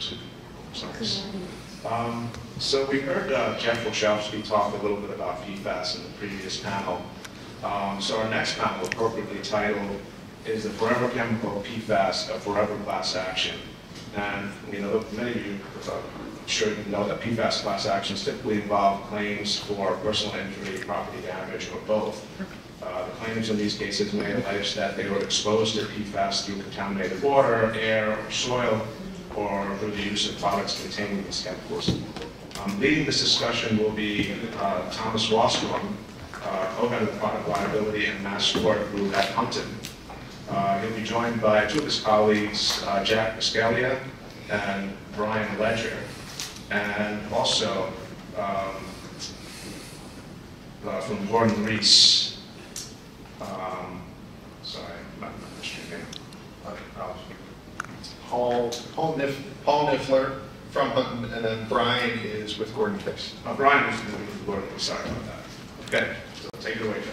to sorry. Um, so we heard uh, Jeff Wachowski talk a little bit about PFAS in the previous panel. Um, so our next panel, appropriately titled, is the Forever Chemical PFAS, a Forever Class Action. And you know, many of you uh, should know that PFAS class actions typically involve claims for personal injury, property damage, or both. Uh, the claimants in these cases may allege that they were exposed to PFAS through contaminated water, air, or soil, or the use of products containing these chemicals. Um, leading this discussion will be uh, Thomas Waskom, uh, co-head of the product liability and mass tort group at Hunton. Uh, he'll be joined by two of his colleagues, uh, Jack Bisceglia and Brian Ledger, and also um, uh, from Gordon Rees. Um, sorry, not, not your name. Paul, Paul, Nif, Paul Nyffeler from Hunton, and then Brian is with Gordon Fix. uh, Brian is with Gordon. Sorry about that. Okay, so take it away, Joe.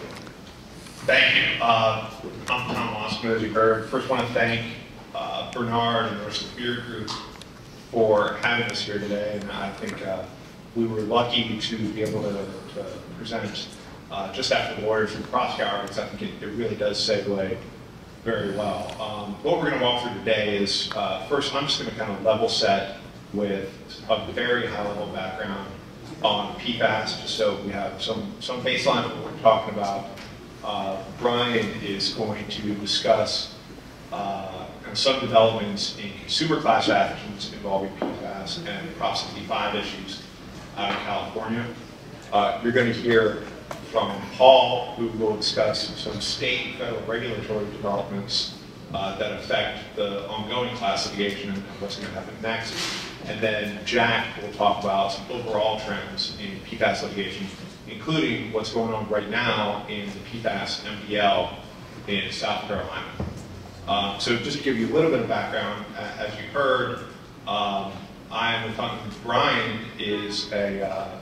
Thank you. Uh, I'm Tom Waskom, as you heard. First want to thank uh, Bernard and the rest of the Beard group for having us here today. And I think uh, we were lucky to be able to, to present uh, just after the Warriors from Proskauer, because I think it, it, really does segue very well. Um, what we're going to walk through today is, uh, first, I'm just going to kind of level set with a very high level background on PFAS, just so we have some, some baseline of what we're talking about. Uh, Brian is going to discuss uh, some developments in consumer class actions involving PFAS and Prop 65 issues out in California. Uh, you're going to hear from Paul, who will discuss some state and federal regulatory developments uh, that affect the ongoing classification and what's going to happen next. And then Jack will talk about some overall trends in PFAS litigation, including what's going on right now in the PFAS MDL in South Carolina. Um, so just to give you a little bit of background, as you heard, um, I am with Brian is a, uh,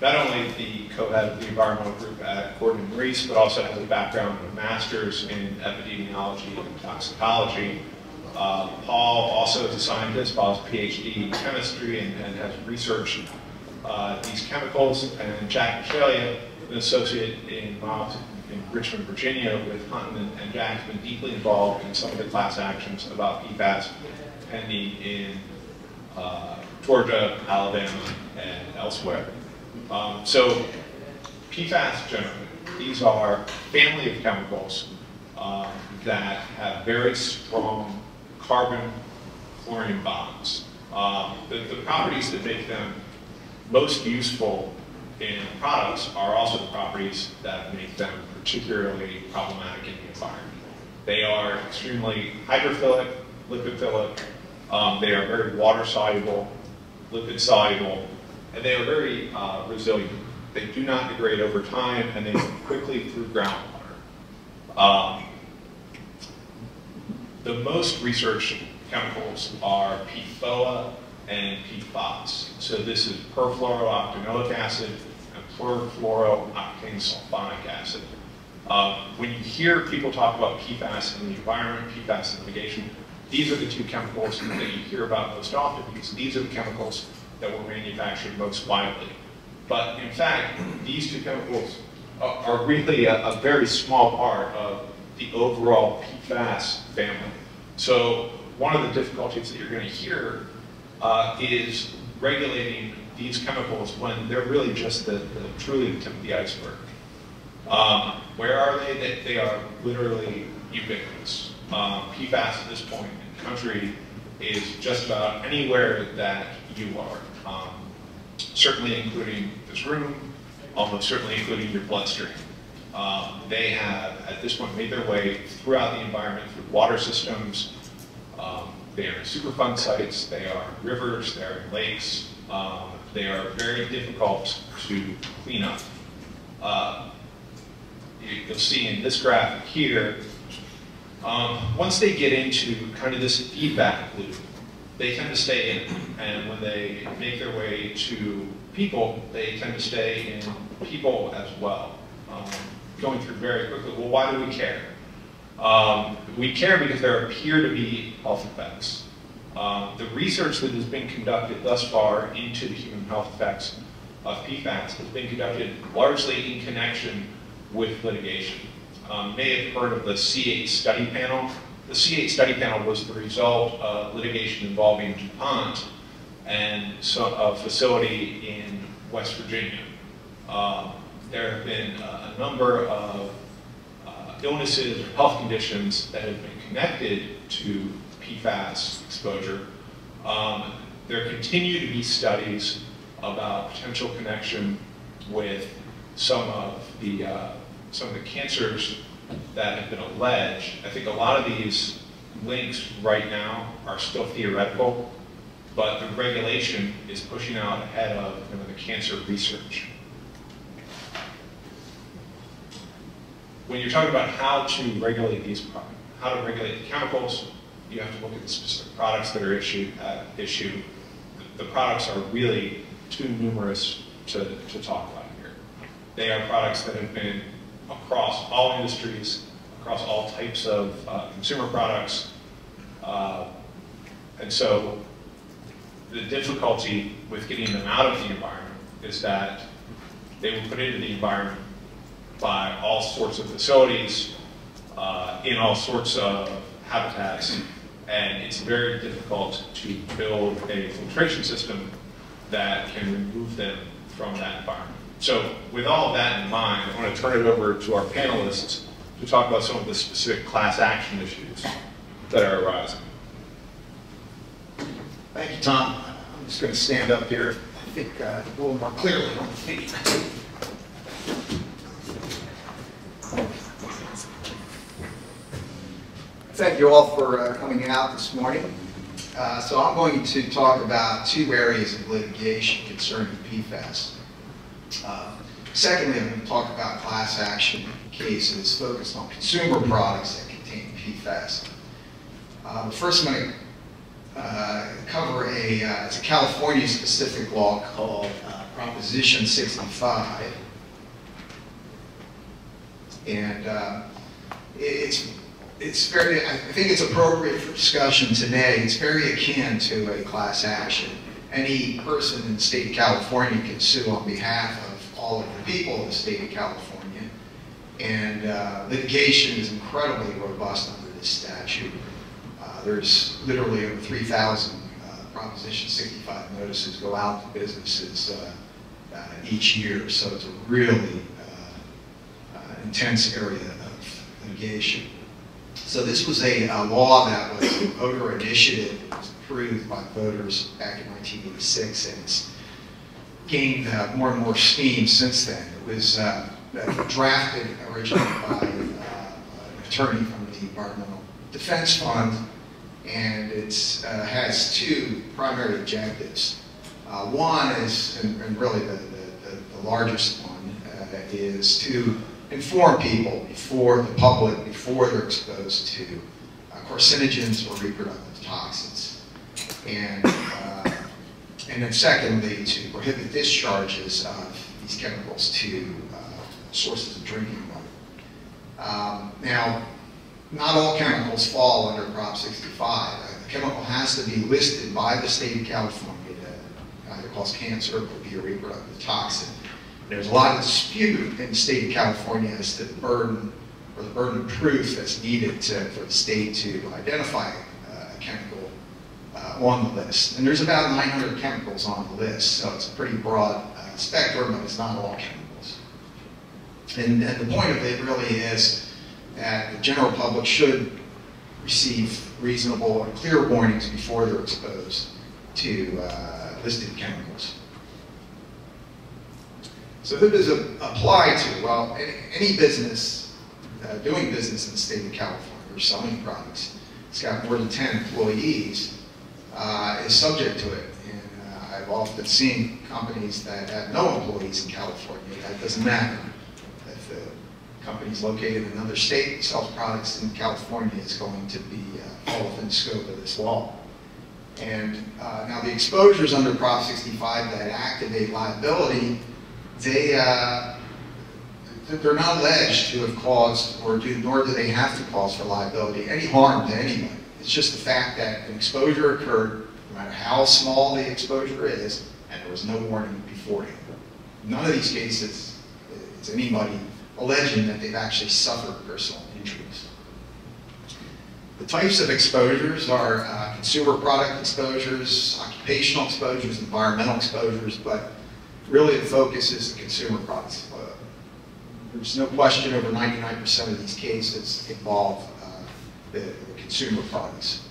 not only the co-head of the environmental group at Gordon Rees, but also has a background of master's in epidemiology and toxicology. Uh, Paul also is a scientist, Paul has a PhD in chemistry and, and has researched uh, these chemicals. And Jack Bisceglia, an associate in in Richmond, Virginia with Hunton and, and Jack's been deeply involved in some of the class actions about PFAS pending in uh, Georgia, Alabama, and elsewhere. Um, so PFAS generally, these are family of chemicals um, that have very strong carbon-fluorine bonds. Um, the, the properties that make them most useful in products are also the properties that make them particularly problematic in the environment. They are extremely hydrophilic, lipophilic, um, they are very water soluble, lipid soluble, and they are very uh, resilient. They do not degrade over time and they move quickly through groundwater. Um, the most researched chemicals are PFOA and PFOS. So this is perfluorooctanoic acid and perfluorooctane sulfonic acid. Um, when you hear people talk about PFAS in the environment, PFAS in litigation, these are the two chemicals that you hear about most often because these are the chemicals that were manufactured most widely. But in fact, these two chemicals are, really a, a, very small part of the overall PFAS family. So one of the difficulties that you're going to hear uh, is regulating these chemicals when they're really just the, the truly the tip of the iceberg. Um, where are they? they? They, are literally ubiquitous. Um, PFAS at this point in the country is just about anywhere that you are. Um, certainly including this room, almost certainly including your bloodstream. Um, they have, at this point, made their way throughout the environment through water systems. Um, they are in Superfund sites, they are rivers, they are in lakes. Um, they are very difficult to clean up. Uh, you'll see in this graphic here, um, once they get into kind of this feedback loop, they tend to stay in. And when they make their way to people, they tend to stay in people as well. Um, going through very quickly, well, why do we care? Um, we care because there appear to be health effects. Um, the research that has been conducted thus far into the human health effects of PFAS has been conducted largely in connection with litigation. Um, may have heard of the C8 study panel. The C8 study panel was the result of litigation involving DuPont and a facility in West Virginia. Uh, there have been a, a number of uh, illnesses or health conditions that have been connected to PFAS exposure. Um, there continue to be studies about potential connection with some of the uh, some of the cancers that have been alleged. I think a lot of these links right now are still theoretical, but the regulation is pushing out ahead of you know, the cancer research. When you're talking about how to regulate these, products, how to regulate the chemicals, you have to look at the specific products that are issued, uh, issue. The products are really too numerous to, to talk about here. They are products that have been across all industries, across all types of uh, consumer products. Uh, and so the difficulty with getting them out of the environment is that they were put into the environment by all sorts of facilities, uh, in all sorts of habitats, and it's very difficult to build a filtration system that can remove them from that environment. So with all that in mind, I want to turn it over to our panelists to talk about some of the specific class action issues that are arising. Thank you, Tom. I'm just going to stand up here, I think, uh, a little more clearly on the feet. Thank you all for uh, coming out this morning. Uh, so I'm going to talk about two areas of litigation concerning PFAS. Uh, secondly, I'm going to talk about class action cases focused on consumer products that contain PFAS. Uh, first, I'm going to uh, cover a, uh, it's a California-specific law called uh, Proposition 65. And uh, it's it's very, I think it's appropriate for discussion today. It's very akin to a class action. Any person in the state of California can sue on behalf of all of the people of the state of California. And uh, litigation is incredibly robust under this statute. Uh, there's literally over 3,000 uh, Proposition 65 notices go out to businesses uh, uh, each year. So it's a really uh, intense area of litigation. So this was a, a law that was a voter initiative. It was approved by voters back in 1986, and it's gained uh, more and more steam since then. It was uh, drafted originally by uh, an attorney from the Environmental Defense Fund, and it uh, has two primary objectives. Uh, one is, and, and really the, the, the, largest one, uh, is to inform people before the public, before they're exposed to uh, carcinogens or reproductive toxins. And, uh, and then secondly, to prohibit discharges of these chemicals to uh, sources of drinking water. Um, now, not all chemicals fall under Prop 65. A chemical has to be listed by the state of California that either cause cancer or be a reproductive toxin. There's a lot of dispute in the state of California as to the burden or the burden of proof that's needed to, for the state to identify uh, a chemical uh, on the list. And there's about 900 chemicals on the list, so it's a pretty broad uh, spectrum, but it's not all chemicals. And, and the point of it really is that the general public should receive reasonable and clear warnings before they're exposed to uh, listed chemicals. So who does it apply to? Well, any business uh, doing business in the state of California or selling products, it's got more than 10 employees, uh, is subject to it. And uh, I've often seen companies that have no employees in California. That doesn't matter. If the company's located in another state, sells products in California, it's going to be uh, fall within the scope of this law. And uh, now the exposures under Prop 65 that activate liability they uh, they're not alleged to have caused, or do, nor do they have to cause for liability, any harm to anybody. It's just the fact that an exposure occurred, no matter how small the exposure is, and there was no warning beforehand. None of these cases is anybody alleging that they've actually suffered personal injuries. The types of exposures are uh, consumer product exposures, occupational exposures, environmental exposures, but really the focus is the consumer products. Uh, There's no question over 99% of these cases involve the, the consumer products.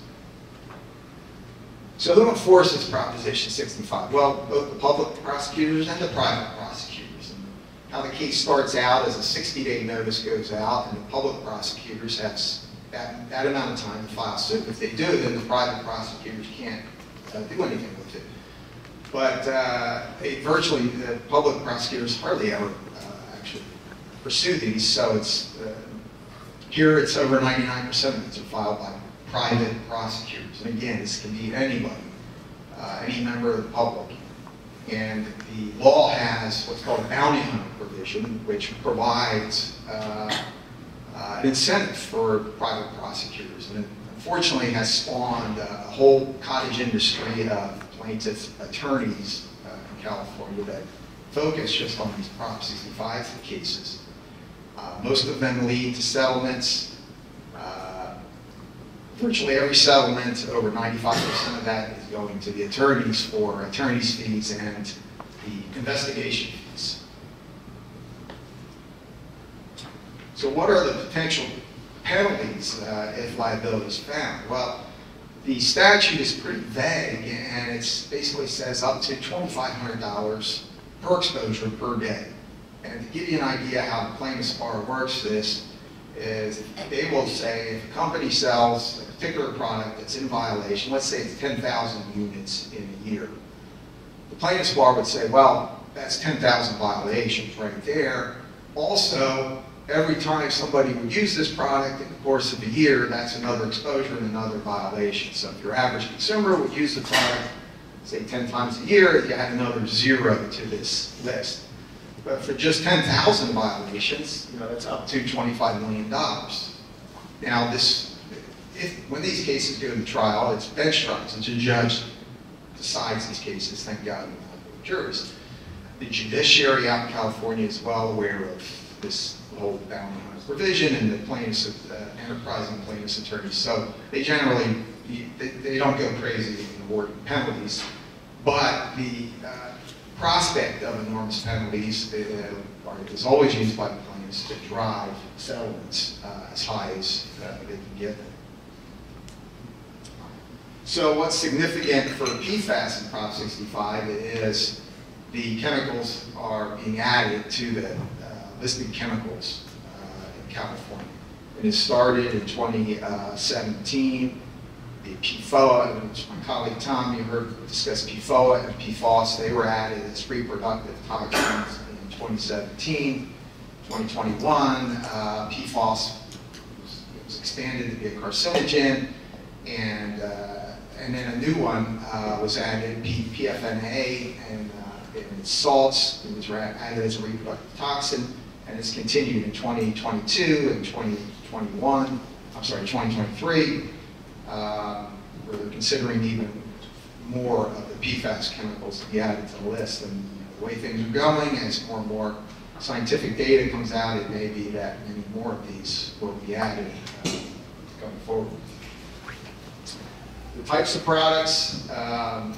So who enforces Proposition 65? Well, both the public prosecutors and the private prosecutors. And how the case starts out is a 60-day notice goes out, and the public prosecutors have that, that amount of time to file suit. If they do, then the private prosecutors can't uh, do anything with it. But uh, virtually, the public prosecutors hardly ever uh, actually pursue these, so it's, uh, here it's over 99% of these are filed by private prosecutors. And again, this can be anybody, uh, any member of the public. And the law has what's called a bounty hunter provision, which provides uh, uh, an incentive for private prosecutors. And it unfortunately has spawned a whole cottage industry of plaintiff attorneys uh, in California that focus just on these Prop 65 cases. Uh, Most of them lead to settlements. Uh, Virtually every settlement, over 95% of that is going to the attorneys for attorney's fees and the investigation fees. So what are the potential penalties uh, if liability is found? Well, the statute is pretty vague, and it basically says up to $2,500 per exposure per day. And to give you an idea how the plaintiff's bar works this, is they will say if a company sells a particular product that's in violation, let's say it's 10,000 units in a year, the plaintiff's bar would say, well, that's 10,000 violations right there. Also, every time somebody would use this product in the course of a year, that's another exposure and another violation. So if your average consumer would use the product, say 10 times a year, you add another zero to this list. But for just 10,000 violations, you know, that's up to $25 million. Now, this, if, when these cases go to trial, it's bench trials, and the judge decides these cases, thank God, jurors. The judiciary out in California is well aware of this whole bounty hunter provision and the plaintiffs, uh, enterprising plaintiffs attorneys. So they generally, they, they don't go crazy in awarding penalties, but the uh, prospect of enormous penalties uh, is always used by the plaintiffs to drive settlements uh, as high as uh, they can get them. So what's significant for PFAS in Prop 65 is the chemicals are being added to the uh, listed chemicals uh, in California. It started in 2017. The PFOA, which my colleague Tom, you heard discuss PFOA and PFOS, they were added as reproductive toxins in 2017. 2021, uh, PFOS was was expanded to be a carcinogen, and, uh, and then a new one uh, was added, P- PFNA, and uh, its salts, it was added as a reproductive toxin, and it's continued in 2022 and 2021, I'm sorry, 2023, um, where they're considering even more of the PFAS chemicals to be added to the list. And you know, the way things are going, as more and more scientific data comes out, it may be that many more of these will be added uh, going forward. The types of products, um,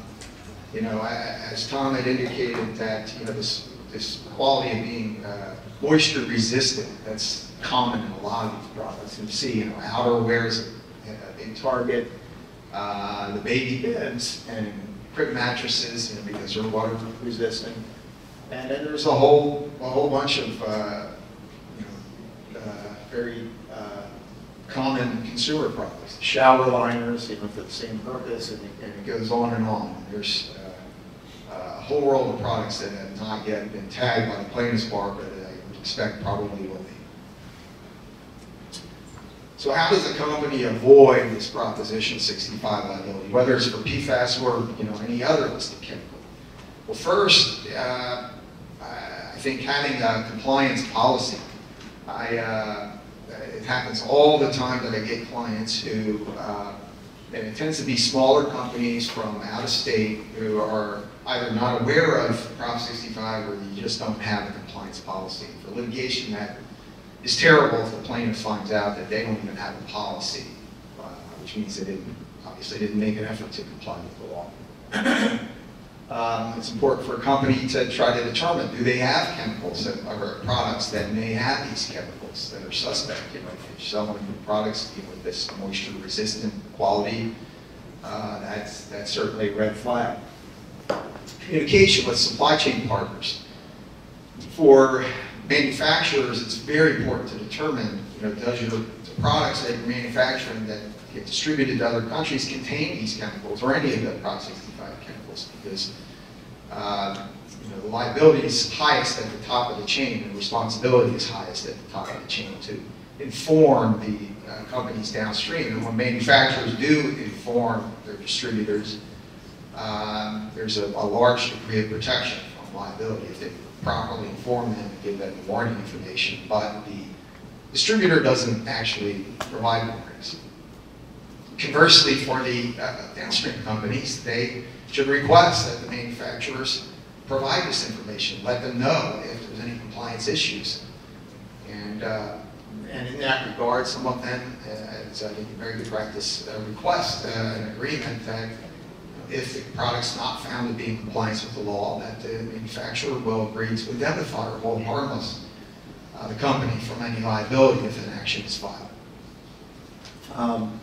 you know, as Tom had indicated that, you know, this, this quality of being uh, moisture resistant, that's common in a lot of these products. You see, you know, outerwear is target, uh, the baby beds and crib mattresses, you know, because they're water resistant. And then there's a whole, a whole bunch of, uh, you know, uh, very uh, common consumer products. Shower liners, you know, for the same purpose, and it, and it goes on and on. There's uh, a whole world of products that have not yet been tagged by the plaintiff's bar, but I expect probably will. So how does a company avoid this Proposition 65 liability, whether it's for PFAS or, you know, any other listed chemical? Well, first, uh, I think having a compliance policy. I, uh, it happens all the time that I get clients who uh, And it tends to be smaller companies from out of state who are either not aware of Prop 65 or you just don't have a compliance policy. For litigation, that is terrible if the plaintiff finds out that they don't even have a policy, uh, which means they didn't, obviously didn't make an effort to comply with the law. Um, It's important for a company to try to determine, do they have chemicals that, or products that may have these chemicals that are suspect? You know, if you're selling products you know, with this moisture-resistant quality, uh, that's, that's certainly a red flag. Communication with supply chain partners. For manufacturers, it's very important to determine, you know, does your the products that you're manufacturing that get distributed to other countries contain these chemicals or any of the Prop 65 chemicals? Because uh, you know, the liability is highest at the top of the chain and responsibility is highest at the top of the chain to inform the uh, companies downstream. And when manufacturers do inform their distributors, um, there's a, a large degree of protection from liability if they properly inform them and give them warning information, but the distributor doesn't actually provide warnings. Conversely, for the uh, downstream companies, they should request that the manufacturers provide this information, let them know if there's any compliance issues. And, uh, and in that regard, some of them, uh, it's I think a very good practice, uh, request uh, an agreement that if the product's not found to be in compliance with the law, that the manufacturer will agree to indemnify or hold harmless uh, the company from any liability if an action is filed. Um,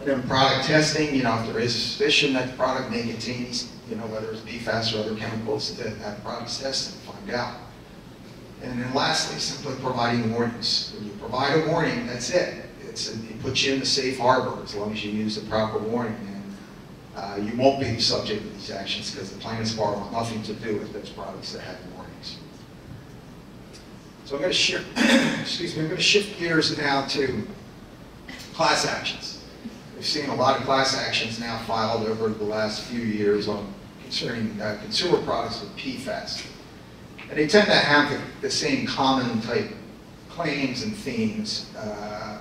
and then product testing, you know, if there is suspicion that the product may contain you know, whether it's PFAS or other chemicals, to have products tested and find out. And then lastly, simply providing warnings. When you provide a warning, that's it. It's, it puts you in the safe harbor as long as you use the proper warning. Uh, you won't be the subject of these actions because the plaintiff's bar want nothing to do with those products that have warnings. So I'm going to shift, excuse me, I'm going to shift gears now to class actions. We've seen a lot of class actions now filed over the last few years on concerning uh, consumer products with PFAS. And they tend to have the, the same common type claims and themes. Uh,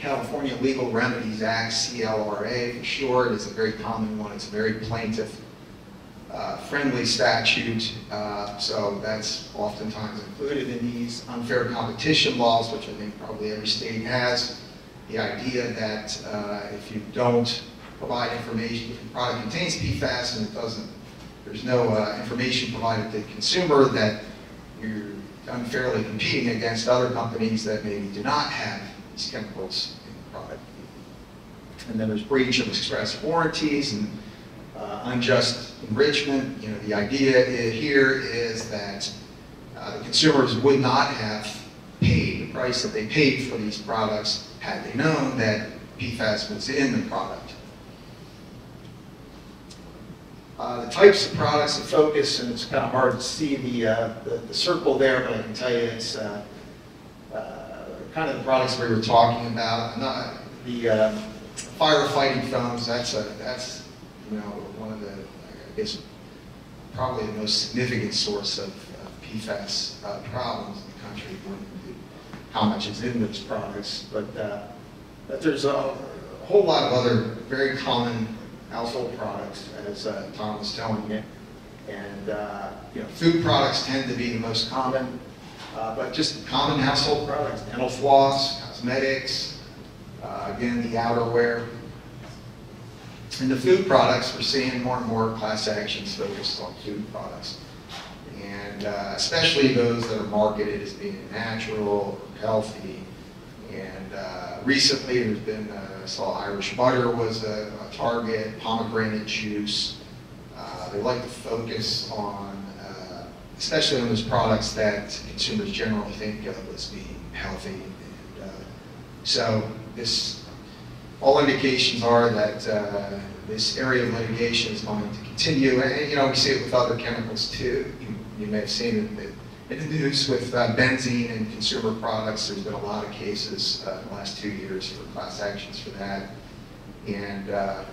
California Legal Remedies Act, CLRA for short, is a very common one. It's a very plaintiff uh, friendly statute, uh, so that's oftentimes included in these unfair competition laws, which I think probably every state has. The idea that uh, if you don't provide information, if the product contains PFAS and it doesn't, there's no uh, information provided to the consumer that you're unfairly competing against other companies that maybe do not have these chemicals in the product. And then there's breach of express warranties and uh, unjust enrichment. You know, the idea here is that uh, the consumers would not have paid the price that they paid for these products had they known that PFAS was in the product. Uh, the types of products that focus, and it's kind of hard to see the, uh, the, the, circle there, but I can tell you it's uh, kind of the products we were talking about. Not the uh, firefighting foams, that's, a, that's you know, one of the, I guess, probably the most significant source of, PFAS uh, problems in the country, how much is in those products. But, uh, there's a, a, whole lot of other very common household products, as uh, Tom was telling you. And uh, you know, food products tend to be the most common, uh, but just common household products, dental floss, cosmetics, uh, again, the outerwear, in the food products, we're seeing more and more class actions focused on food products. And uh, especially those that are marketed as being natural or healthy. And uh, recently there's been, uh, I saw Irish butter was a, a target, pomegranate juice. They like to focus on, especially on those products that consumers generally think of as being healthy. And, uh, so this all indications are that uh, this area of litigation is going to continue. And, you know, we see it with other chemicals too. You, you may have seen it in the news with uh, benzene and consumer products. There's been a lot of cases uh, in the last two years for class actions for that. And, uh,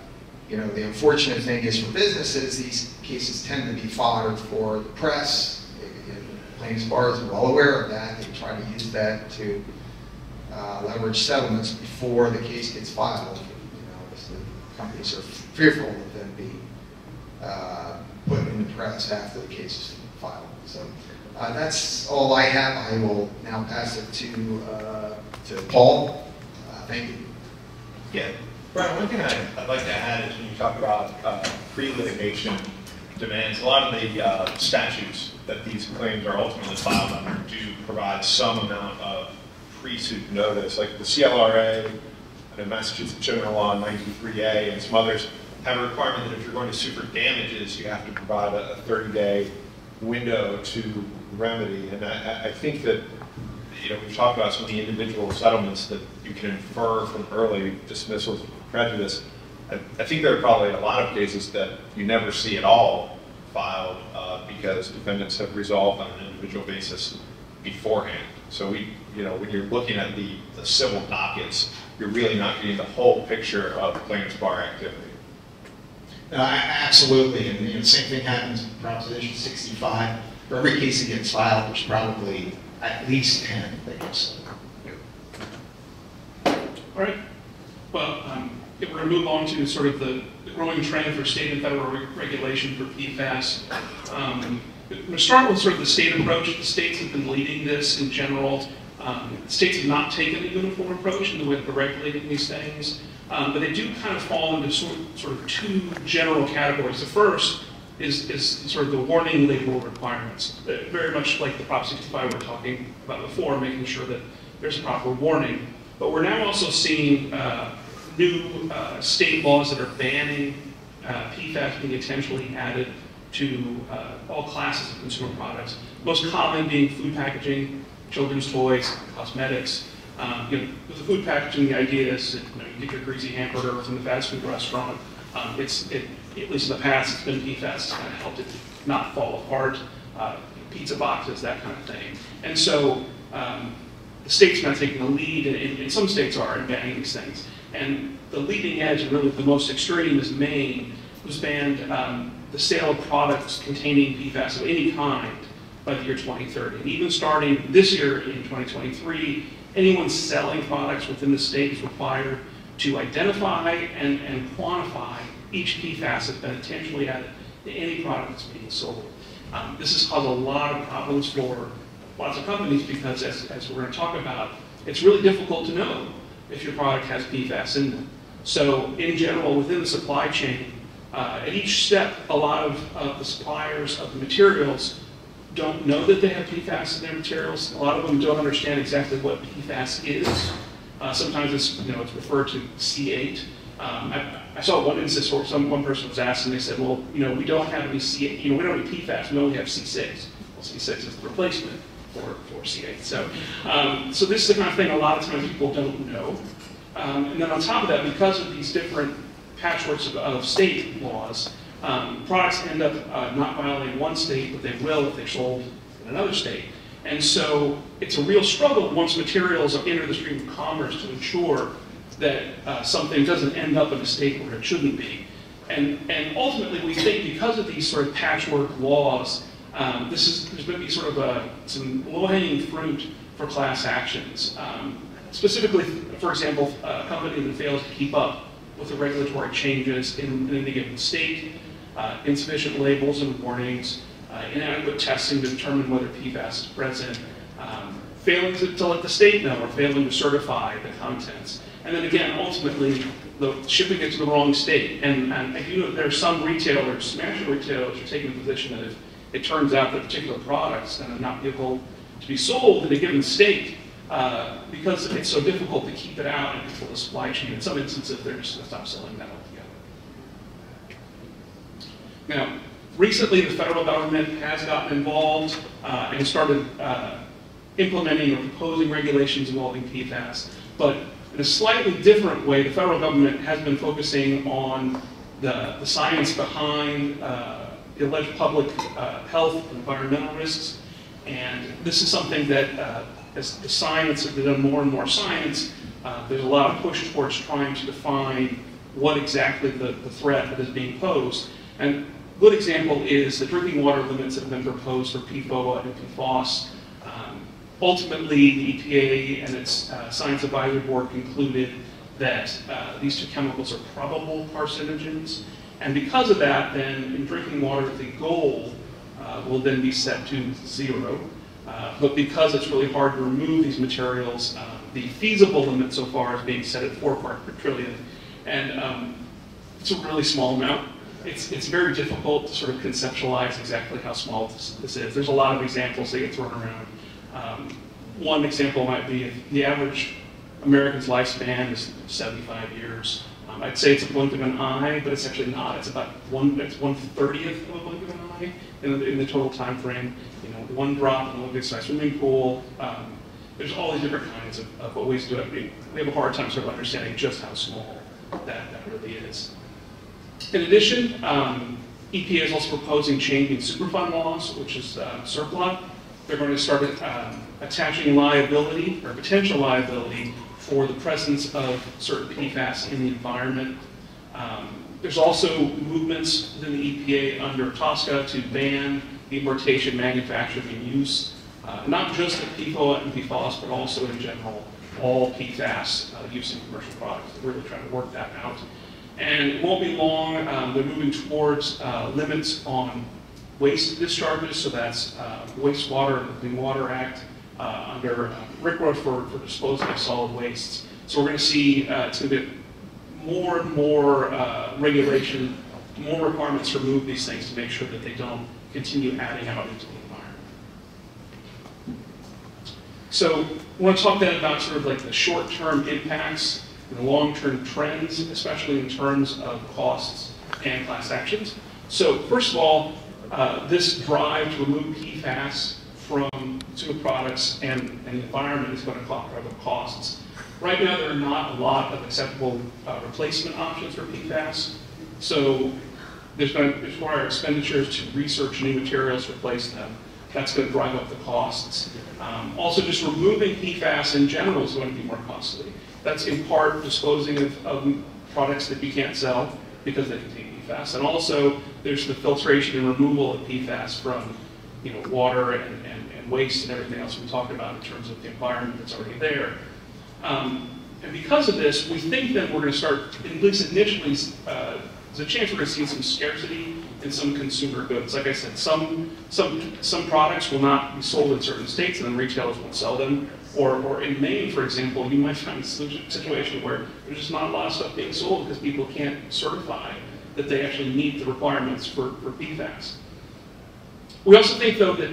you know, the unfortunate thing is for businesses, these cases tend to be fodder for the press. Bars are well aware of that. They try to use that to uh, leverage settlements before the case gets filed. You know, companies are fearful of them being uh, put in the press after the case is filed. So uh, that's all I have. I will now pass it to, uh, to Paul. Uh, Thank you. Yeah, Brian, one thing I- I'd like to add is when you talk about uh, pre-litigation demands, a lot of the uh, statutes that these claims are ultimately filed under do provide some amount of pre-suit notice, like the CLRA, and Massachusetts General Law 93A, and some others have a requirement that if you're going to sue for damages, you have to provide a 30-day window to remedy. And I, I- think that you know, we've talked about some of the individual settlements that you can infer from early dismissals of prejudice. I, I think there are probably a lot of cases that you never see at all filed uh, because defendants have resolved on an individual basis beforehand. So we, you know, when you're looking at the, the civil dockets, you're really not getting the whole picture of plaintiff's bar activity. No, a- absolutely, and you know, the same thing happens in Proposition 65. For every case that gets filed, there's probably at least 10 that get settled. All right. Well, um, if we're going to move on to sort of the the growing trend for state and federal re- regulation for PFAS. Um, I'm going to start with sort of the state approach. The states have been leading this in general. Um, States have not taken a uniform approach in the way they're regulating these things, um, but they do kind of fall into sort sort of two general categories. The first is, is sort of the warning label requirements, Uh, very much like the Prop 65 we were talking about before, making sure that there's a proper warning. But we're now also seeing uh, new uh, state laws that are banning uh, PFAS being intentionally added to uh, all classes of consumer products. Most common being food packaging, children's toys, cosmetics. Um, you know, with the food packaging, the idea is that you, know, you get your greasy hamburger from the fast food restaurant. Um, it's, it, at least in the past, it's been PFAS that's kind of helped it not fall apart. Uh, pizza boxes, that kind of thing. And so um, the state's not taking the lead, and, and, some states are in banning these things. And the leading edge, and really the most extreme, is Maine, who's banned um, the sale of products containing PFAS of any kind by the year 2030. And even starting this year in 2023, anyone selling products within the state is required to identify and, and quantify each PFAS that's been intentionally added to any product that's being sold. Um, this has caused a lot of problems for lots of companies because, as, as we're going to talk about, it's really difficult to know if your product has PFAS in them. So, in general, within the supply chain, uh, at each step, a lot of the suppliers of the materials don't know that they have PFAS in their materials. A lot of them don't understand exactly what PFAS is. Uh, sometimes it's, you know, it's referred to C8. Um, I, I saw one instance where some, one person was asked and they said, well, you know, we don't have any C8, you know, we don't have PFAS, we only have C6. Well, C6 is the replacement for, for C8. So, um, so this is the kind of thing a lot of times people don't know. Um, and then on top of that, because of these different patchworks of, of state laws, um, products end up uh, not violating one state, but they will if they're sold in another state. And so it's a real struggle once materials enter the stream of commerce to ensure that uh, something doesn't end up in a state where it shouldn't be. And, and ultimately, we think because of these sort of patchwork laws, um, this is, there's going to be sort of a, some low-hanging fruit for class actions. Um, specifically, for example, a company that fails to keep up with the regulatory changes in, in any given state, uh, insufficient labels and warnings, uh, inadequate testing to determine whether PFAS is present, um, failing to, to let the state know or failing to certify the contents. And then again, ultimately, the, shipping it to the wrong state. And, and I do know there are some retailers, national retailers, are taking the position that if it turns out that particular products are not able to be sold in a given state, uh, because it's so difficult to keep it out and control the supply chain, in some instances, they're just going to stop selling that altogether. Now, recently the federal government has gotten involved uh, and started uh, implementing or proposing regulations involving PFAS, but in a slightly different way, the federal government has been focusing on the, the science behind uh, the alleged public uh, health and environmental risks. And this is something that, uh, as the science, has done more and more science, uh, there's a lot of push towards trying to define what exactly the, the threat that is being posed. And a good example is the drinking water limits that have been proposed for PFOA and PFOS. Um, ultimately, the EPA and its uh, Science Advisory Board concluded that uh, these two chemicals are probable carcinogens. And because of that, then in drinking water, the goal uh, will then be set to zero. Uh, But because it's really hard to remove these materials, uh, the feasible limit so far is being set at four parts per trillion. And um, it's a really small amount. It's, it's very difficult to sort of conceptualize exactly how small this, this is. There's a lot of examples that get thrown around. Um, one example might be the average American's lifespan is 75 years. Um, I'd say it's a blink of an eye, but it's actually not. It's about one, it's one thirtieth of a blink of an eye in the, in the total time frame. You know, one drop in a Olympic-sized swimming pool. Um, there's all these different kinds of, of ways to do it. We, we have a hard time sort of understanding just how small that, that really is. In addition, um, EPA is also proposing changing Superfund laws, which is uh, CERCLA. They're going to start um, attaching liability or potential liability for the presence of certain PFAS in the environment. Um, there's also movements within the EPA under TSCA to ban the importation, manufacturing, and use, uh, not just of PFOA and PFOS, but also in general, all PFAS uh, use in commercial products. We're really trying to work that out. And it won't be long, um, they're moving towards uh, limits on waste discharges, so that's uh, wastewater, the Clean Water Act, uh, under uh, for, for disposing of solid wastes. So we're going to see, uh, it's going to be more and more uh, regulation, more requirements to remove these things to make sure that they don't continue adding out into the environment. So I want to talk then about sort of like the short-term impacts and the long-term trends, especially in terms of costs and class actions. So first of all, uh, this drive to remove PFAS from consumer products and, and the environment is going to drive up costs. Right now, there are not a lot of acceptable uh, replacement options for PFAS. So there's going to require expenditures to research new materials to replace them. That's going to drive up the costs. Um, also, just removing PFAS in general is going to be more costly. That's in part disposing of, of products that you can't sell because they contain PFAS. And also, there's the filtration and removal of PFAS from you know, water and, and, and waste and everything else we talked about in terms of the environment that's already there. Um, and because of this, we think that we're going to start, at least initially, uh, there's a chance we're going to see some scarcity in some consumer goods. Like I said, some, some, some products will not be sold in certain states and then retailers won't sell them. Or, or in Maine, for example, you might find a situation where there's just not a lot of stuff being sold because people can't certify that they actually meet the requirements for, for PFAS. We also think, though, that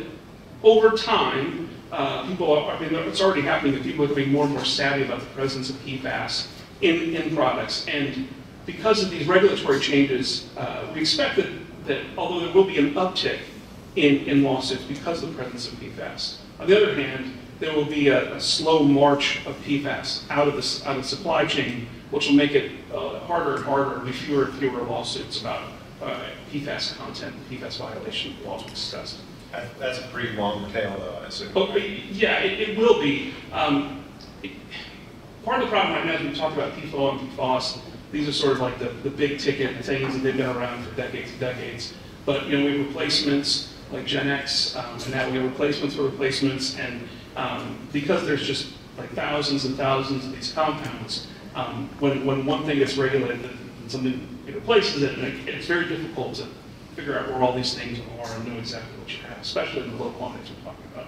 over time, uh, people are, I mean, it's already happening that people are becoming more and more savvy about the presence of PFAS in, in products. And because of these regulatory changes, uh, we expect that, that although there will be an uptick in, in lawsuits because of the presence of PFAS, on the other hand, there will be a, a slow march of PFAS out of the, out of the supply chain, which will make it uh, harder and harder, and fewer and fewer lawsuits about uh, PFAS content, PFAS violation laws discussed. That's a pretty long tail, though, I assume. Oh, yeah, it, it will be. Um, it- part of the problem right now is we've talked about PFOA and PFOS. These are sort of like the, the big ticket things that they've been around for decades and decades. But, you know, we have replacements like Gen X, um, and now we have replacements for replacements. And um, because there's just like thousands and thousands of these compounds, um, when, when one thing gets regulated something replaces it, and it, it's very difficult to figure out where all these things are and know exactly what you have, especially in the low quantities we're talking about.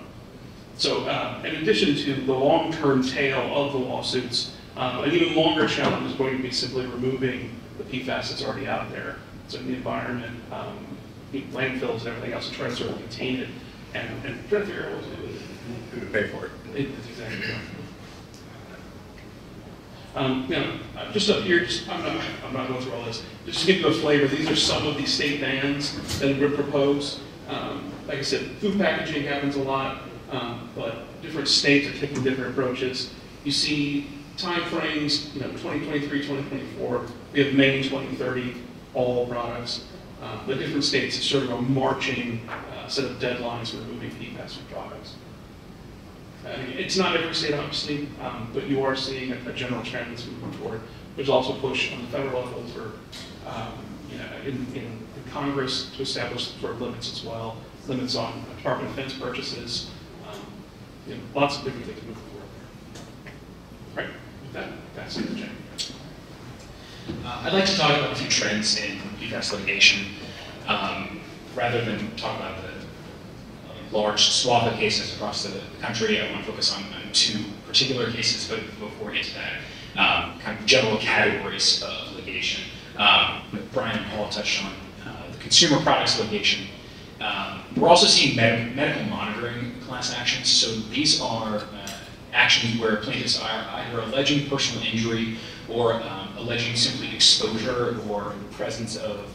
So uh, in addition to the long-term tail of the lawsuits, uh, an even longer challenge is going to be simply removing the PFAS that's already out there. So in the environment, um, landfills and everything else, to try to sort of contain it and, and try to figure out what to do with it. Who to pay for it? It- That's exactly right. Um, uh, just up here, just, I'm not, I'm not going through all this, just to give you a flavor, these are some of the state bans that have been proposed. Um, like I said, food packaging happens a lot, um, but different states are taking different approaches. You see timeframes, you know, 2023, 2024, we have Maine 2030, all products. Uh, the different states, sort of a marching uh, set of deadlines for removing PFAS products. It's not every state, obviously, um, but you are seeing a, a general trend that's moving forward. There's also push on the federal level for, um, you know, in, in, Congress to establish sort of limits as well, limits on Department of Defense purchases, um, you know, lots of different things moving forward there. Right, with that, that's the agenda. I'd like to talk about a few trends in PFAS litigation, um, rather than talk about the uh, large swath of cases across the country. I want to focus on, on two particular cases, but before we get to that, um, kind of general categories of litigation. Um, Brian and Paul touched on uh, the consumer products litigation. Um, we're also seeing med medical monitoring class actions. So these are uh, actions where plaintiffs are either alleging personal injury or um, alleging simply exposure or the presence of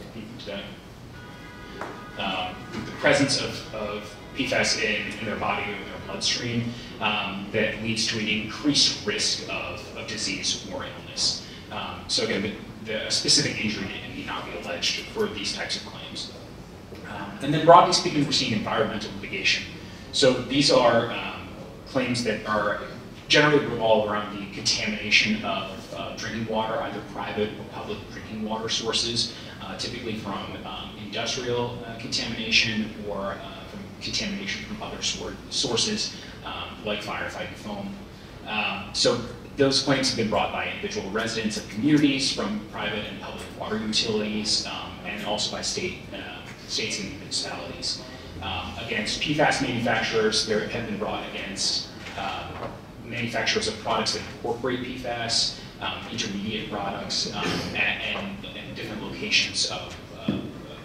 um, the presence of, of PFAS in, in, their body or in their bloodstream um, that leads to an increased risk of, of disease or illness. Um, so again, the, the, specific injury need not be alleged for these types of claims. Um, and then broadly speaking, we're seeing environmental litigation. So these are um, claims that are generally revolve around the contamination of uh, drinking water, either private or public drinking water sources, uh, typically from um, industrial uh, contamination or uh, from contamination from other sources um, like firefighting foam. Um, so those claims have been brought by individual residents of communities from private and public water utilities um, and also by state, uh, states and municipalities. Um, against PFAS manufacturers, there have been brought against uh, manufacturers of products that incorporate PFAS, um, intermediate products, and, and, and, different locations of uh,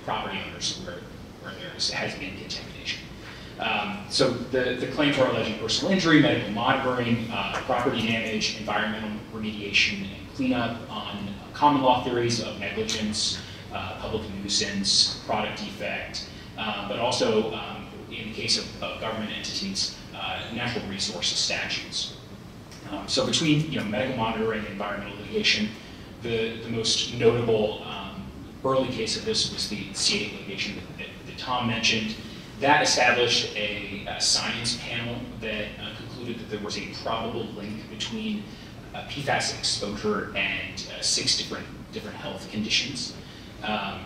property owners where, where there has been contamination. Um, so the, the claims are alleging personal injury, medical monitoring, uh, property damage, environmental remediation, and cleanup on common law theories of negligence, uh, public nuisance, product defect, uh, but also um, in the case of, of government entities, uh, natural resources statutes. Um, so between you know, medical monitoring and environmental litigation, the, the most notable um, early case of this was the C8 litigation that, that Tom mentioned. That established a, a science panel that uh, concluded that there was a probable link between uh, PFAS exposure and uh, six different different health conditions. Um,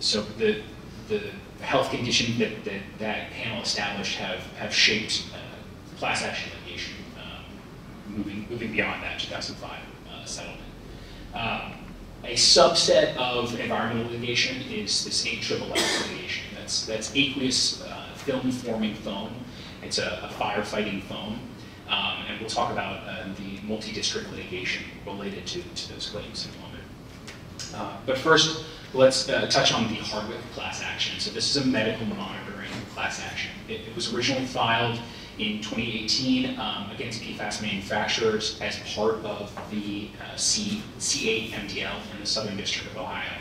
so the the health condition that, that that panel established have have shaped uh, class action litigation moving, moving beyond that 2005 uh, settlement. Um, a subset of environmental litigation is this AFFF litigation. That's, that's aqueous uh, film-forming foam. It's a, a firefighting foam. Um, and we'll talk about uh, the multi-district litigation related to, to those claims in a moment. Uh, but first, let's uh, touch on the Hardwick class action. So this is a medical monitoring class action. It, it was originally filed in 2018 um, against PFAS manufacturers as part of the uh, C, C8 MDL in the Southern District of Ohio.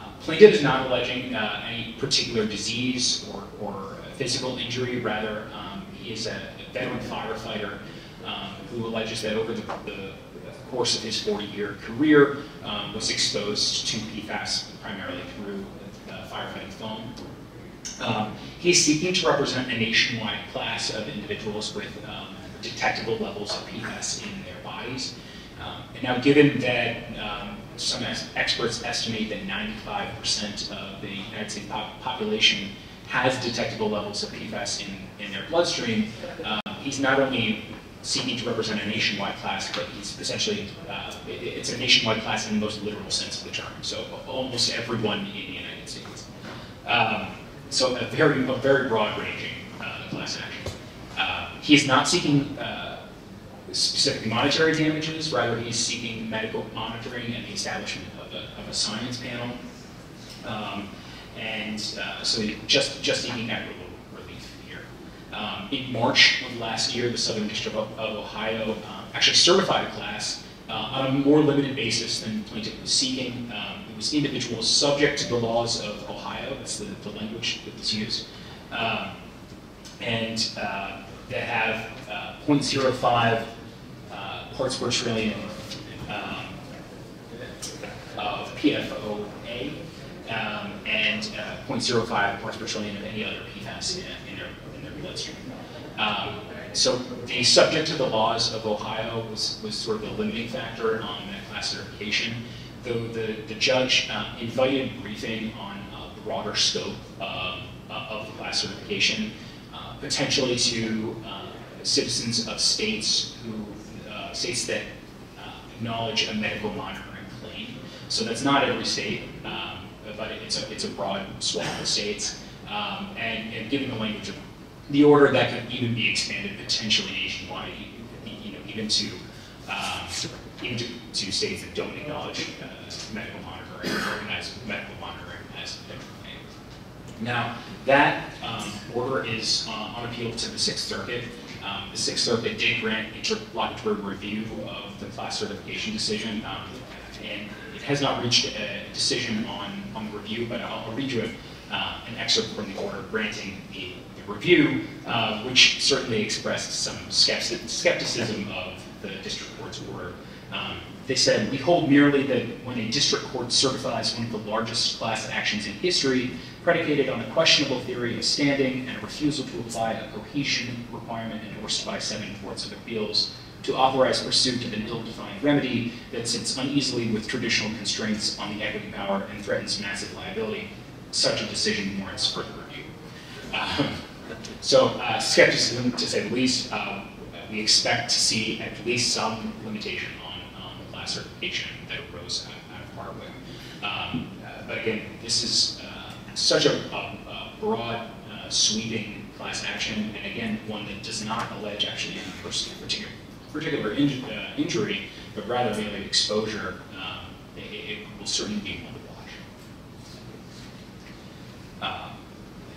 Uh, plaintiff is not alleging uh, any particular disease or, or physical injury, rather um, he is a veteran firefighter um, who alleges that over the, the course of his 40-year career um, was exposed to PFAS primarily through uh, firefighting foam. Um, he's seeking to represent a nationwide class of individuals with um, detectable levels of PFAS in their bodies. Um, and now, given that um, some experts estimate that 95% of the United States pop population has detectable levels of PFAS in, in their bloodstream, um, he's not only seeking to represent a nationwide class, but he's essentially, uh, it's a nationwide class in the most literal sense of the term. So almost everyone in the United States. Um, so a very, a very broad-ranging uh, class action. Uh, he is not seeking uh, specific monetary damages, rather he's seeking medical monitoring and the establishment of a, of a science panel. Um, and uh, so just, just seeking equitable relief here. Um, in March of last year, the Southern District of, of Ohio uh, actually certified a class uh, on a more limited basis than plaintiff was seeking. Um, it was individuals subject to the laws of Ohio, that's the, the language that was used, um, and uh, that have uh, 0.05 uh, parts per trillion um, of PFOA um, and uh, 0.05 parts per trillion of any other PFAS in, in, their, in their bloodstream. Um, so the subject to the laws of Ohio was, was sort of the limiting factor on that class certification, though the, the judge uh, invited briefing on broader scope uh, of the class certification, uh, potentially to uh, citizens of states who, uh, states that uh, acknowledge a medical monitoring claim, So that's not every state, um, but it's a, it's a broad swath of states. Um, and, and given the language of the order, that could even be expanded potentially nationwide, you know, even to, um, even to, states that don't acknowledge uh, medical monitoring, or recognize medical monitoring. Now, that um, order is uh, on appeal to the Sixth Circuit. Um, The Sixth Circuit did grant interlocutory review of the class certification decision, um, and it has not reached a decision on, on the review, but I'll I'll read you uh, an excerpt from the order granting the the review, uh, which certainly expressed some skepticism of the district court's order. Um, They said, "We hold merely that when a district court certifies one of the largest class actions in history, predicated on a questionable theory of standing and a refusal to apply a cohesion requirement endorsed by seven courts of appeals to authorize pursuit of an ill-defined remedy that sits uneasily with traditional constraints on the equity power and threatens massive liability, such a decision warrants further review." Um, So uh, skepticism, to say the least, uh, we expect to see at least some limitation on um, the class certification that arose out of Hardwick. Um, uh, But again, this is uh, such a a- a broad uh, sweeping class action, and again, one that does not allege actually any particular, particular uh, injury, but rather merely exposure. um, It it will certainly be one to watch. Uh,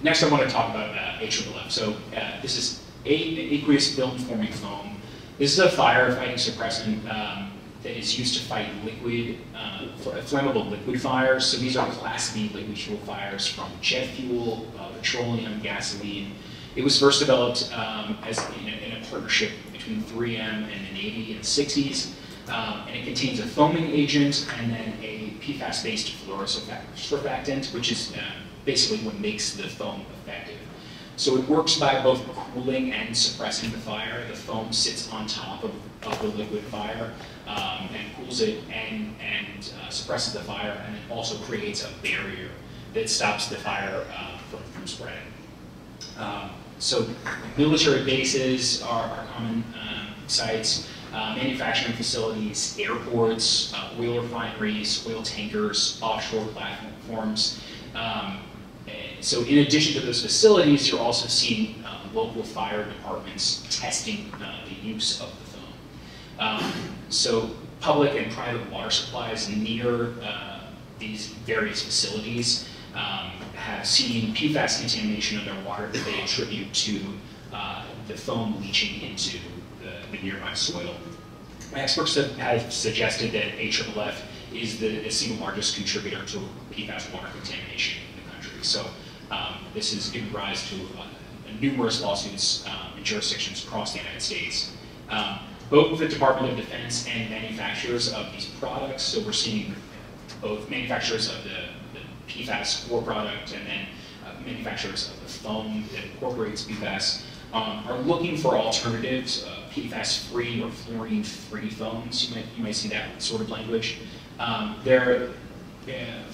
Next, I want to talk about uh. So uh, this is aqueous film forming foam. This is a firefighting suppressant um, that is used to fight liquid, uh, flammable liquid fires. So these are Class B liquid fuel fires from jet fuel, uh, petroleum, gasoline. It was first developed um, as in a, in a partnership between 3M and the Navy in the 60s. Um, and it contains a foaming agent and then a PFAS-based fluorosurfactant, which is uh, basically what makes the foam effective. So it works by both cooling and suppressing the fire. The foam sits on top of, of the liquid fire um, and cools it and, and uh, suppresses the fire, and it also creates a barrier that stops the fire uh, from, from spreading. Um, so military bases are, are common um, sites, uh, manufacturing facilities, airports, uh, oil refineries, oil tankers, offshore platforms. Um, so in addition to those facilities, you're also seeing uh, local fire departments testing uh, the use of the foam. Um, so public and private water supplies near uh, these various facilities um, have seen PFAS contamination of their water that they attribute to uh, the foam leaching into the, the nearby soil. Experts have, have suggested that AFFF is the, the single largest contributor to PFAS water contamination in the country. So um, this has given rise to uh, numerous lawsuits um, in jurisdictions across the United States. Um, both the Department of Defense and manufacturers of these products, so we're seeing both manufacturers of the, the PFAS core product and then uh, manufacturers of the foam that incorporates PFAS, um, are looking for alternatives, uh, PFAS-free or fluorine-free foams. You might, you might see that sort of language. Um, they're uh,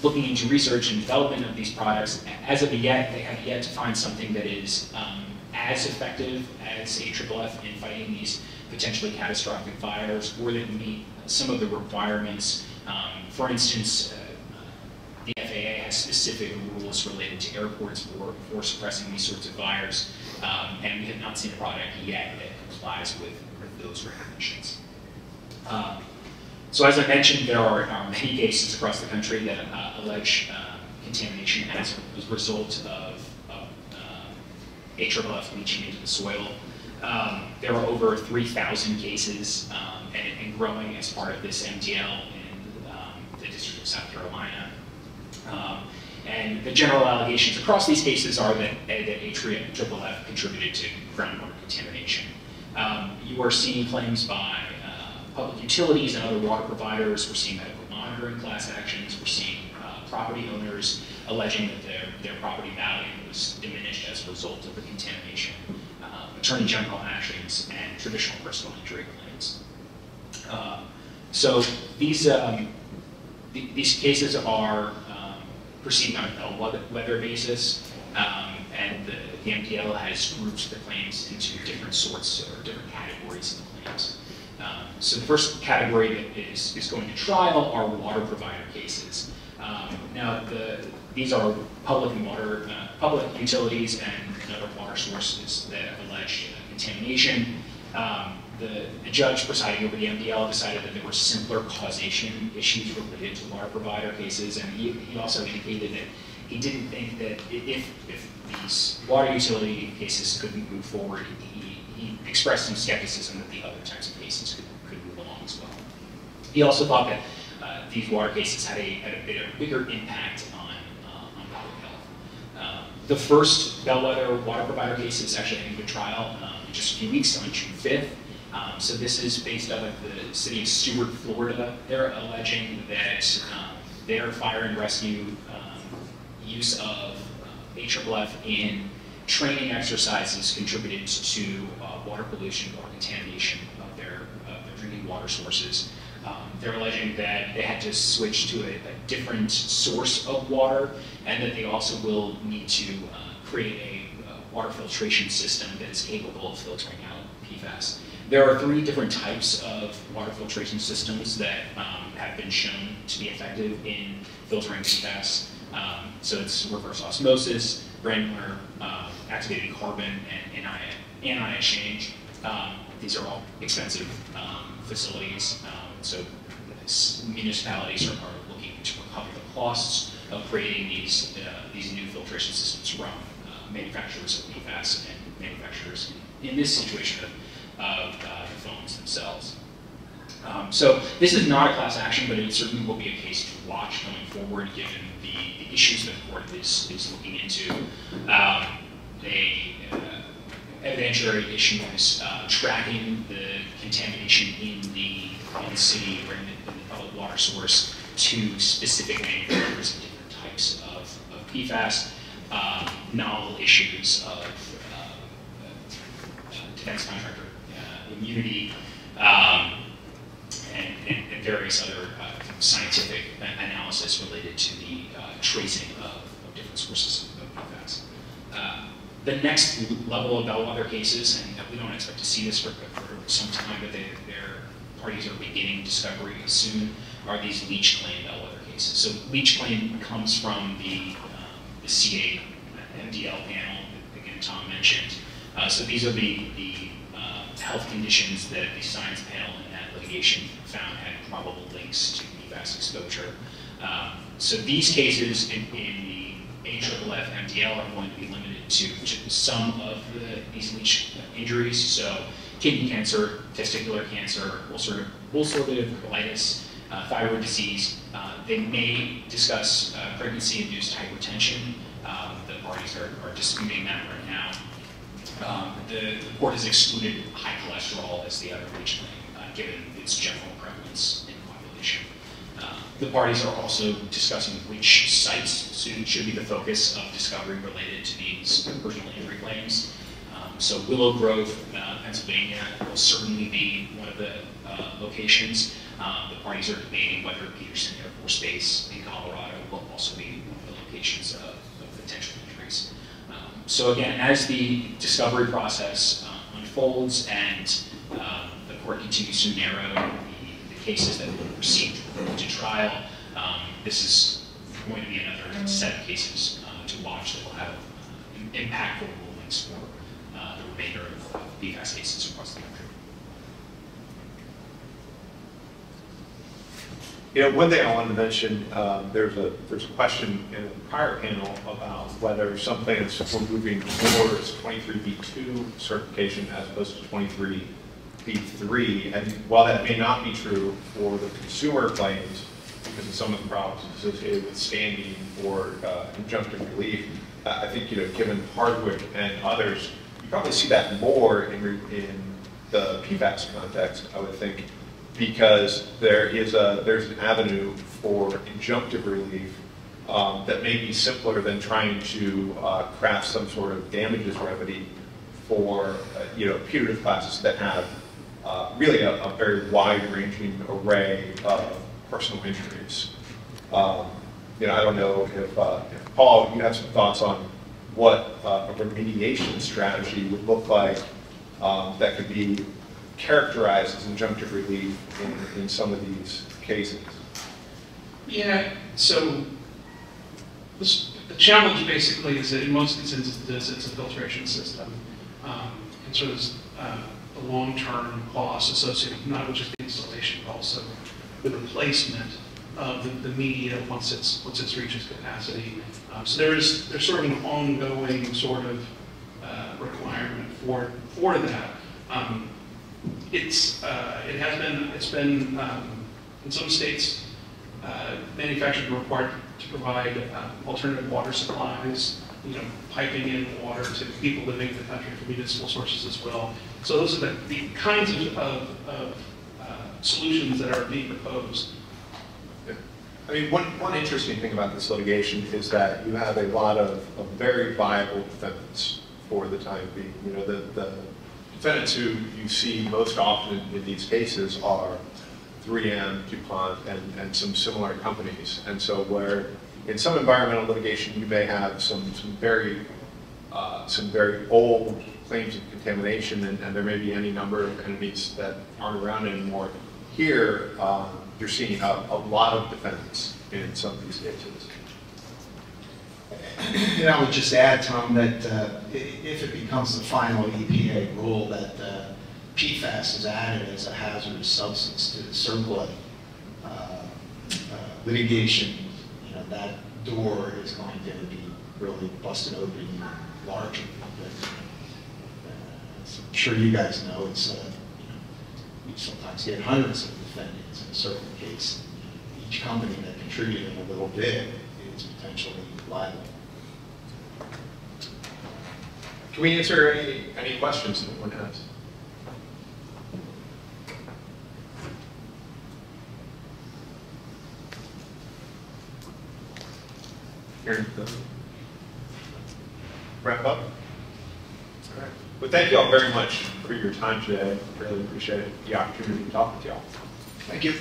looking into research and development of these products. As of yet, they have yet to find something that is um, as effective as AFFF in fighting these potentially catastrophic fires, or that meet some of the requirements. Um, for instance, uh, the FAA has specific rules related to airports for, for suppressing these sorts of fires, um, and we have not seen a product yet that complies with, with those regulations. Um, so as I mentioned, there are, are many cases across the country that uh, allege uh, contamination as a result of, of uh, leaching into the soil. Um, there are over 3,000 cases um, and, and growing as part of this MDL in um, the District of South Carolina. Um, and the general allegations across these cases are that, that AFFF contributed to groundwater contamination. Um, you are seeing claims by uh, public utilities and other water providers. We're seeing medical monitoring class actions. We're seeing uh, property owners alleging that their, their property value was diminished as a result of the contamination. Uh, attorney general actions and traditional personal injury claims. Uh, so these um, th these cases are um, proceeding on a weather, weather basis, um, and the, the MDL has grouped the claims into different sorts or different categories of claims. So the first category that is, is going to trial are water provider cases. Um, Now, the, these are public and water, uh, public utilities and other water sources that have alleged contamination. Um, The, the judge presiding over the MDL decided that there were simpler causation issues related to water provider cases, and he, he also indicated that he didn't think that if, if these water utility cases couldn't move forward, he, he expressed some skepticism that the other types of cases could, could move along as well. He also thought that uh, these water cases had a, had a bit of bigger impact on, uh, on public health. Uh, The first bellwether water provider case is actually heading to trial um, in just a few weeks on June 5th. Um, So this is based out of the city of Stuart, Florida. They're alleging that um, their fire and rescue um, use of uh, AFFF in training exercises contributed to uh, water pollution or contamination of their, of their drinking water sources. They're alleging that they had to switch to a, a different source of water, and that they also will need to uh, create a uh, water filtration system that is capable of filtering out PFAS. There are three different types of water filtration systems that um, have been shown to be effective in filtering PFAS. Um, so it's reverse osmosis, granular uh, activated carbon, and anion, exchange. Um, these are all expensive um, facilities, um, so municipalities are, are looking to recover the costs of creating these uh, these new filtration systems from uh, manufacturers of PFAS and manufacturers in this situation of, of uh, the phones themselves. Um, so this is not a class action, but it certainly will be a case to watch going forward, given the, the issues that the court is, is looking into. Um, a uh, evidentiary issue is uh, tracking the contamination in the, in the city water source to specific manufacturers and different types of, of PFAS, um, novel issues of uh, uh, defense contractor uh, immunity, um, and, and, and various other uh, scientific analysis related to the uh, tracing of, of different sources of PFAS. Uh, the next level of bellwether cases, and we don't expect to see this for, for some time, but they, their parties are beginning discovery soon, are these Leach claim bellwether cases. So Leach claim comes from the, um, the C8 MDL panel that again Tom mentioned. Uh, so these are the, the uh, health conditions that the science panel in that litigation found had probable links to PFAS exposure. Um, so these cases in, in the AFFF MDL are going to be limited to to some of the, these Leach injuries. So kidney cancer, testicular cancer, ulcerative, ulcerative colitis, thyroid disease. Uh, they may discuss uh, pregnancy-induced hypertension. Um, the parties are, are disputing that right now. Um, the, the court has excluded high cholesterol as the other uh, given its general prevalence in the population. Uh, The parties are also discussing which sites should should be the focus of discovery related to these personal injury claims. Um, So Willow Grove, uh, Pennsylvania will certainly be one of the uh, locations. Um, The parties are debating whether Peterson Air Force Base in Colorado will also be one of the locations of of potential injuries. Um, So again, as the discovery process uh, unfolds and um, the court continues to narrow the, the cases that will proceed to trial, um, this is going to be another set of cases uh, to watch that will have uh, im- impactful rulings for uh, the remainder of PFAS cases across the country. You know, one thing I wanted to mention, um, there's a, there's a question in the prior panel about whether some plans were moving towards 23B2 certification as opposed to 23B3. And while that may not be true for the consumer claims, because of some of the problems associated with standing or uh, injunctive relief, I think, you know, given Hardwick and others, you probably see that more in, in the PFAS context, I would think, because there is a, there's an avenue for injunctive relief um, that may be simpler than trying to uh, craft some sort of damages remedy for, uh, you know, punitive classes that have uh, really a, a very wide-ranging array of personal injuries. Um, You know, I don't know if, uh, if Paul, you have some thoughts on what uh, a remediation strategy would look like um, that could be characterized as injunctive relief in, in some of these cases. Yeah, so the challenge basically is that in most instances, it's a filtration system. Um, and so there's uh, a long-term cost associated not just the installation, but also the replacement of the, the media once it's once it's reaches capacity. Um, so there is there's sort of an ongoing sort of uh, requirement for for that. Um, it's uh, it has been it's been um, in some states uh, manufacturers are required to provide uh, alternative water supplies, you know, piping in water to people living in the country from municipal sources as well. So those are the, the kinds of, of, of uh, solutions that are being proposed. I mean, one, one interesting thing about this litigation is that you have a lot of, of very viable defendants for the time being. You know, the, the defendants who you see most often in, these cases are 3M, DuPont, and, and some similar companies. And so where in some environmental litigation, you may have some, some very uh, some very old claims of contamination, and, and, there may be any number of entities that aren't around anymore. Here, um, you're seeing a, a, lot of defendants in some of these cases. And I would just add, Tom, that uh, if it becomes the final EPA rule that uh, PFAS is added as a hazardous substance to the CERCLA uh, uh, litigation, you know, that door is going to be really busted open even larger. But, uh, I'm sure you guys know, it's, uh, you know, we sometimes get hundreds of defendants in a certain case. Each company that contributed a little bit is potentially liable. Can we answer any, any questions that anyone has? The wrap up. All right. Well, thank you all very much for your time today. I Really appreciate the opportunity to talk with y'all. Thank you.